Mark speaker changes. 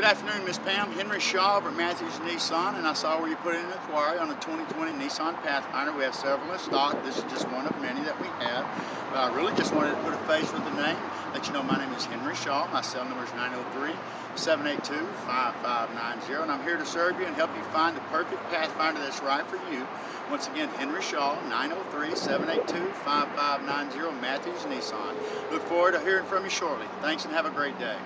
Speaker 1: Good afternoon, Miss Pam. Henry Shaw over Mathews Nissan, and I saw where you put in an inquiry on the 2020 Nissan Pathfinder. We have several in stock. This is just one of many that we have. But I really just wanted to put a face with the name, let you know my name is Henry Shaw. My cell number is 903-782-5590, and I'm here to serve you and help you find the perfect Pathfinder that's right for you. Once again, Henry Shaw, 903-782-5590, Mathews Nissan. Look forward to hearing from you shortly. Thanks and have a great day.